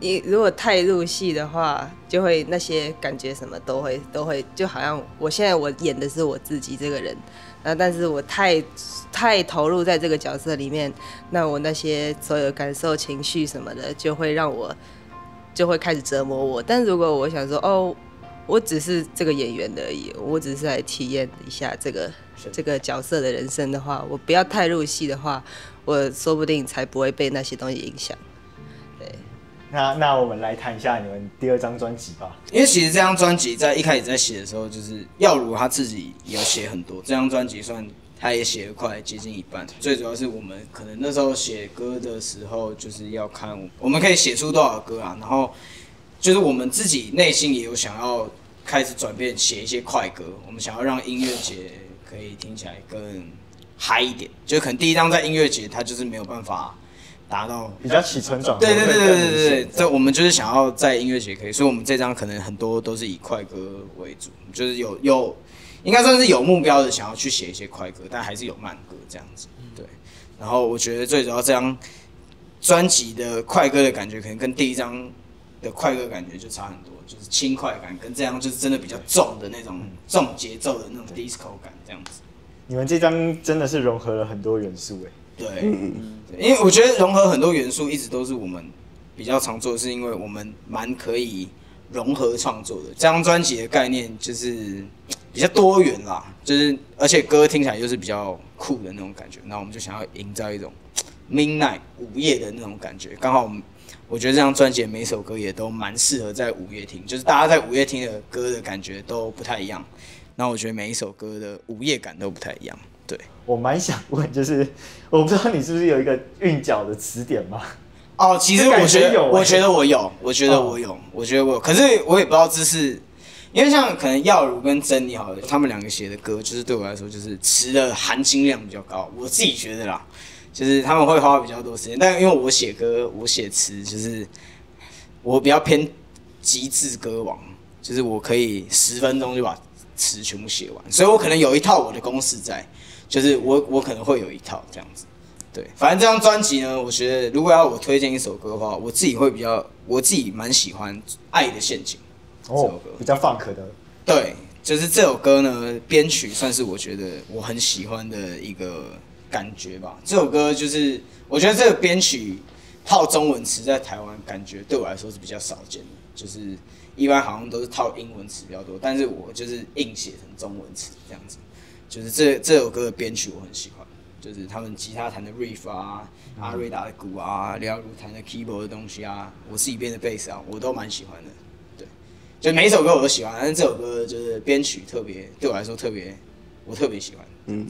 你如果太入戏的话，就会那些感觉什么都会都会，就好像我现在我演的是我自己这个人，那但是我太太投入在这个角色里面，那我那些所有感受、情绪什么的，就会让我就会开始折磨我。但如果我想说，哦，我只是这个演员而已，我只是来体验一下这个这个角色的人生的话，我不要太入戏的话，我说不定才不会被那些东西影响。对那那我们来谈一下你们第二张专辑吧。因为其实这张专辑在一开始在写的时候，就是耀如他自己有写很多，这张专辑算他也写了快接近一半。最主要是我们可能那时候写歌的时候，就是要看我们可以写出多少歌啊，然后就是我们自己内心也有想要开始转变，写一些快歌，我们想要让音乐节可以听起来更嗨一点。就可能第一张在音乐节，它就是没有办法达到比较起承转合对对对对对对，这我们就是想要在音乐节可以，所以我们这张可能很多都是以快歌为主，就是有有应该算是有目标的想要去写一些快歌，但还是有慢歌这样子。对，然后我觉得最主要这张专辑的快歌的感觉，可能跟第一张的快歌感觉就差很多，就是轻快感跟这样就是真的比较重的那种重节奏的那种 disco 感这样子。你们这张真的是融合了很多元素哎。对，对因为我觉得融合很多元素一直都是我们比较常做的，是因为我们蛮可以融合创作的。这张专辑的概念就是 (tsk) 比较多元啦，就是而且歌听起来又是比较酷的那种感觉，那我们就想要营造一种 (tsk) midnight 午夜的那种感觉。刚好我们我觉得这张专辑每首歌也都蛮适合在午夜听，就是大家在午夜听的歌的感觉都不太一样。那我觉得每一首歌的午夜感都不太一样，对。我蛮想问，就是我不知道你是不是有一个韵脚的词典吗？哦，其实我觉得，我觉得我有，我觉得哦我有，我觉得我有。可是我也不知道这是，因为像可能耀如跟珍妮好了，他们两个写的歌，就是对我来说就是词的含金量比较高，我自己觉得啦，就是他们会花比较多时间，但因为我写歌，我写词，就是我比较偏极致歌王，就是我可以十分钟就把词全部写完，所以我可能有一套我的公式在，就是我我可能会有一套这样子。对，反正这张专辑呢，我觉得如果要我推荐一首歌的话，我自己会比较，我自己蛮喜欢《爱的陷阱》这首哦歌，。比较 funk 的。对，就是这首歌呢，编曲算是我觉得我很喜欢的一个感觉吧。这首歌就是我觉得这个编曲套中文词在台湾感觉对我来说是比较少见的，就是一般好像都是套英文词比较多，但是我就是硬写成中文词这样子。就是这这首歌的编曲我很喜欢，就是他们吉他弹的 riff 啊，阿瑞打的鼓啊，廖如弹的 keyboard 的东西啊，我自己编的贝斯啊，我都蛮喜欢的。对，就每一首歌我都喜欢，但是这首歌就是编曲特别对我来说特别，我特别喜欢。嗯，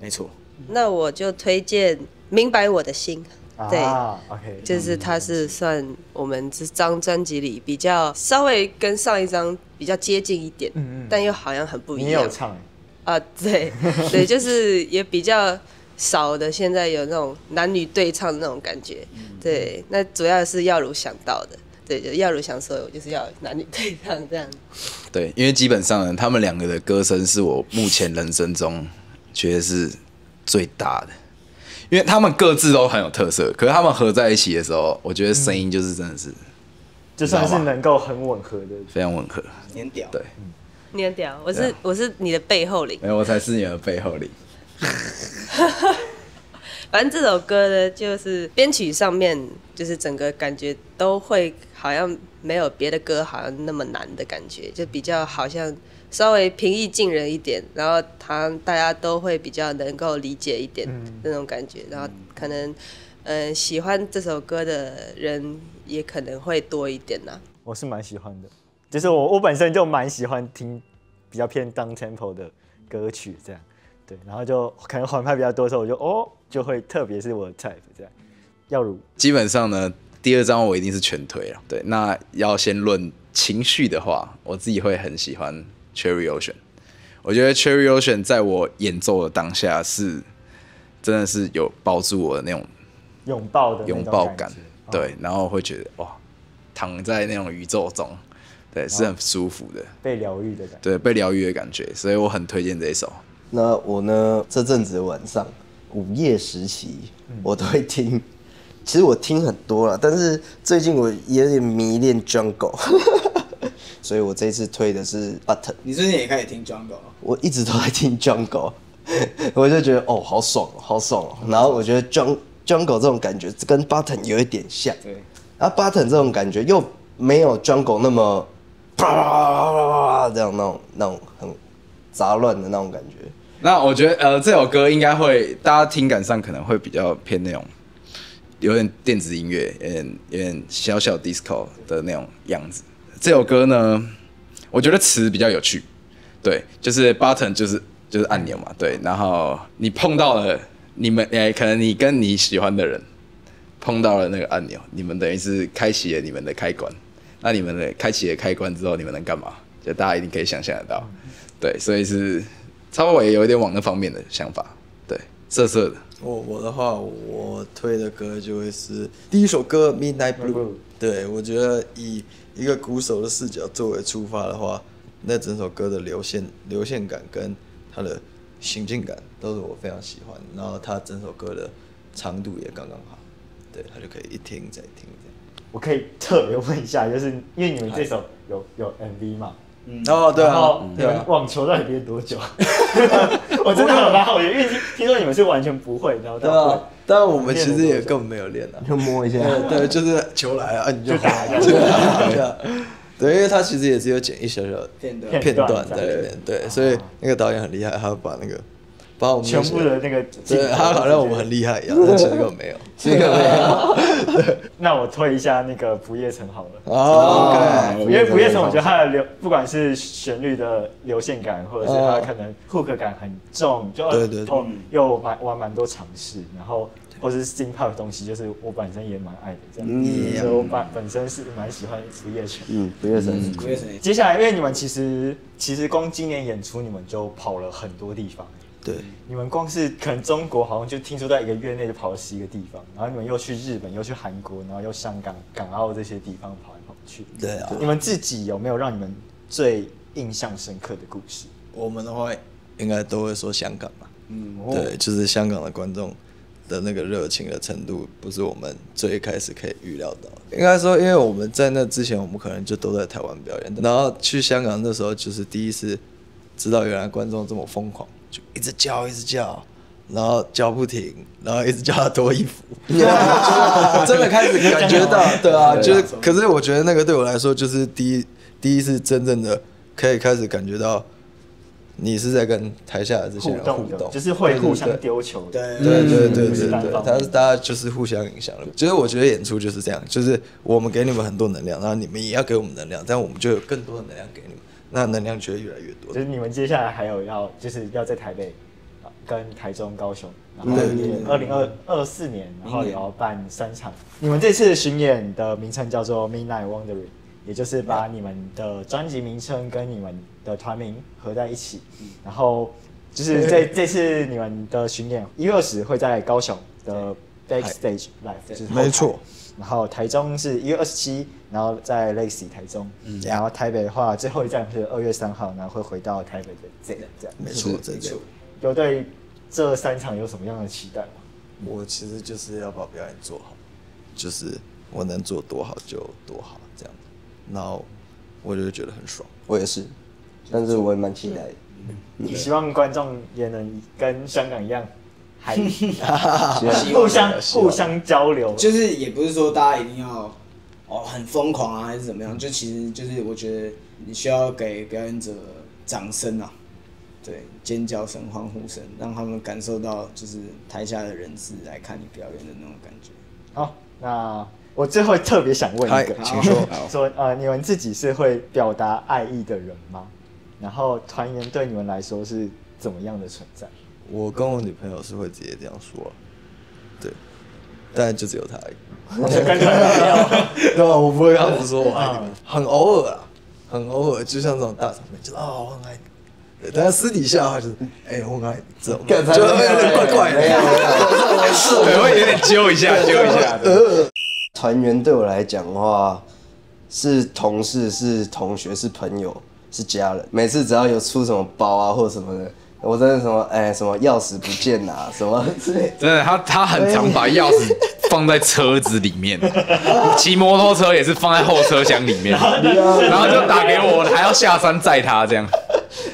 没错。那我就推荐《明白我的心》。对啊，OK，就是它是算我们这张专辑里比较稍微跟上一张比较接近一点，嗯嗯但又好像很不一样你有唱，啊。对对，(laughs) 就是也比较少的，现在有那种男女对唱的那种感觉。对，那主要是耀如想到的。对，就耀如想说，我就是要男女对唱这样。对，因为基本上呢，他们两个的歌声是我目前人生中 (laughs) 觉得是最大的，因为他们各自都很有特色，可是他们合在一起的时候，我觉得声音就是真的是就算是能够很吻合的，非常吻合。很屌。对，你很屌，我是、啊我是你的背后灵。没有，我才是你的背后里。(laughs) 反正这首歌呢，就是编曲上面，就是整个感觉都会好像没有别的歌好像那么难的感觉，就比较好像稍微平易近人一点，然后他大家都会比较能够理解一点嗯那种感觉，然后可能嗯、呃喜欢这首歌的人也可能会多一点呐、我是蛮喜欢的。就是我我本身就蛮喜欢听比较偏 down tempo 的歌曲，这样对，然后就可能缓拍比较多的时候，我就哦就会特别是我的 type 这样。要如基本上呢，第二张我一定是全推了。对，那要先论情绪的话，我自己会很喜欢 Cherry Ocean。我觉得 Cherry Ocean 在我演奏的当下是真的是有抱住我的那种拥抱的拥抱感对，然后会觉得哇，躺在那种宇宙中，对，是很舒服的，被疗愈的感觉。对，被疗愈的感觉，所以我很推荐这一首。那我呢，这阵子晚上午夜时期，我都会听。其实我听很多了，但是最近我有点迷恋 Jungle，(laughs) 所以我这一次推的是 Button。你最近也开始听 Jungle 我一直都在听 Jungle，(laughs) 我就觉得哦，好爽哦，好爽哦。然后我觉得 Jung Jungle 这种感觉跟 Button 有一点像，对，啊，Button 这种感觉又没有 Jungle 那么啪啪啪啪啪这样那种那种很杂乱的那种感觉。那我觉得呃，这首歌应该会大家听感上可能会比较偏那种有点电子音乐，有点有点小小 disco 的那种样子。这首歌呢，我觉得词比较有趣，对，就是 button 就是就是按钮嘛，对，然后你碰到了你们，哎，可能你跟你喜欢的人碰到了那个按钮，你们等于是开启了你们的开关。那你们的开启了开关之后，你们能干嘛？就大家一定可以想象得到，对，所以是差不多也有一点往那方面的想法，对，色色的，我我的话，我推的歌就会是第一首歌《Midnight Blue》。对，我觉得以一个鼓手的视角作为出发的话，那整首歌的流线流线感跟它的行进感都是我非常喜欢。然后它整首歌的长度也刚刚好，对，它就可以一听再听。我可以特别问一下，就是因为你们这首有有 MV 嘛？哦，对啊。然后，你。们网球到底练多久？(laughs) (laughs) 我真的很蛮好奇，因为听说你们是完全不会，然后对啊，但我们其实也根本没有练啊。就摸一下，对对，就是球来啊，你就就打对啊对啊，对，因为他其实也只有剪一小小的片段。片段在里面，对，所以那个导演很厉害，他把那个把我们全部的那个对他好像我们很厉害一样，但其实根本没有，这个没有。(laughs) 那我推一下那个不夜城好了。哦因为不夜城，我觉得它的流，不管是旋律的流线感，或者是它可能 hook 感很重，就对对对哦又蛮玩蛮多尝试，然后或者是 steam pop 的东西，就是我本身也蛮爱的这样，嗯所以我本本身是蛮喜欢不夜城。嗯，不夜城，不夜城接下来，因为你们其实其实光今年演出，你们就跑了很多地方。对，你们光是可能中国好像就听说在一个月内就跑了十一个地方，然后你们又去日本，又去韩国，然后又香港、港澳这些地方跑来跑去。对啊你们自己有没有让你们最印象深刻的故事？我们的话应该都会说香港吧，嗯，对，就是香港的观众的那个热情的程度，不是我们最开始可以预料到的。应该说，因为我们在那之前，我们可能就都在台湾表演，然后去香港那时候就是第一次知道原来观众这么疯狂，就一直叫一直叫。然后叫不停，然后一直叫他脱衣服，就 (laughs) 是真的开始感觉到，对啊，就是，可是我觉得那个对我来说，就是第一第一次真正的可以开始感觉到，你是在跟台下的这些人互的，动，就是会互相丢球的。对对对对对他是大家就是互相影响的。其实我觉得演出就是这样，就是我们给你们很多能量，然后你们也要给我们能量，但我们就有更多的能量给你们，那能量就会越来越多就。是你们接下来还有要，就是要在台北啊跟台中、高雄，然后也二零二二四年，然后也要办三场。你们这次巡演的名称叫做 Midnight Wondering，也就是把你们的专辑名称跟你们的团名合在一起，然后就是这这次你们的巡演一月二十会在高雄的 Backstage Live，就是没错。然后台中是一月二十七，然后在 Lacy 台中，然后台北的话最后一站是二月三号，然后会回到台北的这样这样。没错，这个有对这三场有什么样的期待吗？我其实就是要把表演做好，就是我能做多好就多好这样，然后我就觉得很爽。我也是，但是我也蛮期待的。你希望观众也能跟香港一样，(laughs) 互相互相交流，就是也不是说大家一定要哦很疯狂啊，还是怎么样，就其实就是我觉得你需要给表演者掌声啊，对，尖叫声、欢呼声，让他们感受到就是台下的人是来看你表演的那种感觉。好，那我最后特别想问一个，嗨请说 (laughs) 说呃，你们自己是会表达爱意的人吗？然后团员对你们来说是怎么样的存在？我跟我女朋友是会直接这样说啊，对，但就只有她而已。(laughs) 对吧，我不会跟他们说我爱你们，很偶尔啊，很偶尔，就像这种大场面，就是啊，我很爱你。但是私底下的话就是，哎、我很爱你，这种就有点怪怪的。对，会有点揪一下，揪一下。(laughs) 团员对我来讲的话，是同事、是同学、是朋友、是家人。每次只要有出什么包啊或者什么的，我真的什么哎、什么钥匙不见啊 (laughs) 什么之类的，真的，他他很常把钥匙放在车子里面，骑摩托车也是放在后车厢里面，然后就打给我，还要下山载他这样。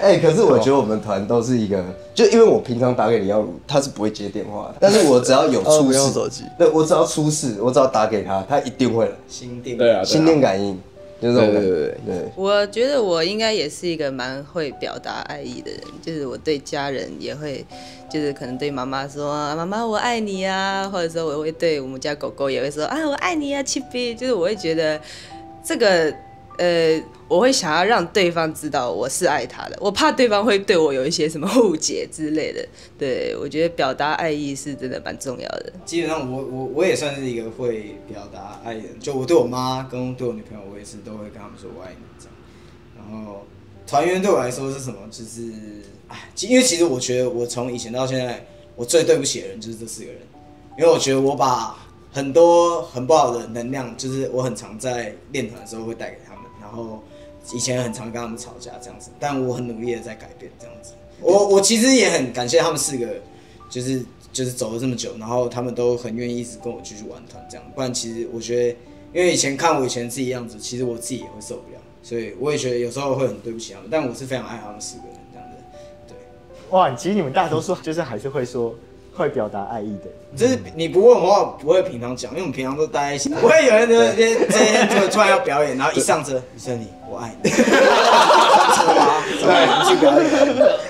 哎、可是我觉得我们团都是一个，就因为我平常打给李耀儒，他是不会接电话的，但是我只要有哦出事，手机。对我只要出事，我只要打给他，他一定会来，心电对啊，心电感应，就是这种感觉。对对对。对。我觉得我应该也是一个蛮会表达爱意的人，就是我对家人也会，就是可能对妈妈说啊妈妈我爱你啊，或者说我会对我们家狗狗也会说啊我爱你啊，七比，就是我会觉得这个呃，我会想要让对方知道我是爱他的，我怕对方会对我有一些什么误解之类的。(laughs) 对我觉得表达爱意是真的蛮重要的。基本上我我我也算是一个会表达爱的人，就我对我妈跟对我女朋友，我也是都会跟他们说我爱你这样。然后团员对我来说是什么？就是哎，因为其实我觉得我从以前到现在，我最对不起的人就是这四个人，因为我觉得我把很多很不好的能量，就是我很常在练团的时候会带给他们，然后以前很常跟他们吵架这样子，但我很努力的在改变这样子。我我其实也很感谢他们四个，就是就是走了这么久，然后他们都很愿意一直跟我继续玩团这样，不然其实我觉得，因为以前看我以前自己样子，其实我自己也会受不了，所以我也觉得有时候会很对不起他们，但我是非常爱他们四个人这样子，对。哇，其实你们大多数就是还是会说会表达爱意的。就是你不问的话，不会平常讲，因为我们平常都待在一起，不会有人这天这天突突然要表演，然后一上车，你说你，我爱你？(laughs) 对，去表演。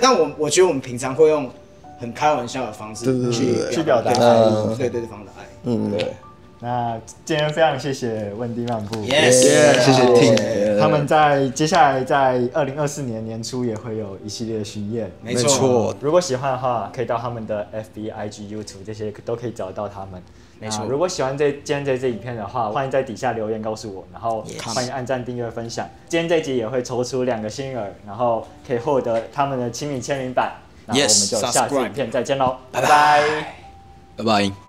但我我觉得我们平常会用很开玩笑的方式对对对去去表达对爱。意对对方的爱。嗯，对，那今天非常谢谢问地漫步 Yes，谢谢 Ting 他们在接下来在二零二四年年初也会有一系列的巡演。没错，如果喜欢的话，可以到他们的 FB、IG、YouTube 这些都可以找到他们。没错那如果喜欢这今天这支影片的话，欢迎在底下留言告诉我，然后欢迎按赞、订阅、分享。今天这集也会抽出两个幸运儿，然后可以获得他们的亲密签名版。然后我们就下次影片再见喽，拜拜。拜拜。